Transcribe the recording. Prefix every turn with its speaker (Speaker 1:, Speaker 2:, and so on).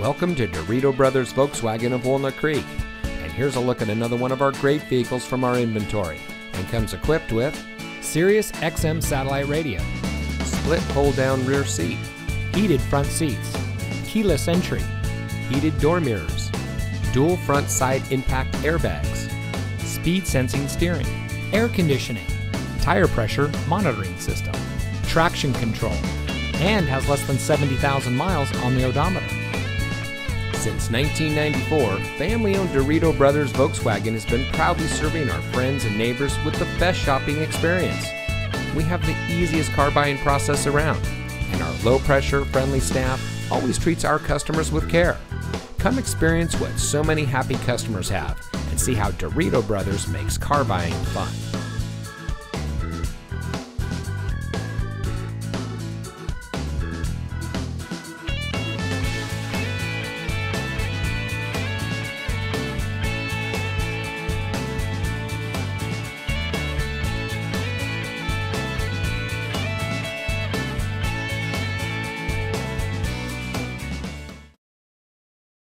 Speaker 1: Welcome to Dirito Brothers Volkswagen of Walnut Creek. And here's a look at another one of our great vehicles from our inventory. And comes equipped with
Speaker 2: Sirius XM satellite radio,
Speaker 1: split fold down rear seat,
Speaker 2: heated front seats, keyless entry,
Speaker 1: heated door mirrors, dual front side impact airbags,
Speaker 2: speed sensing steering, air conditioning, tire pressure monitoring system, traction control, and has less than 70,000 miles on the odometer.
Speaker 1: Since 1994, family owned Dirito Brothers Volkswagen has been proudly serving our friends and neighbors with the best shopping experience. We have the easiest car buying process around, and our low pressure, friendly staff always treats our customers with care. Come experience what so many happy customers have and see how Dirito Brothers makes car buying fun.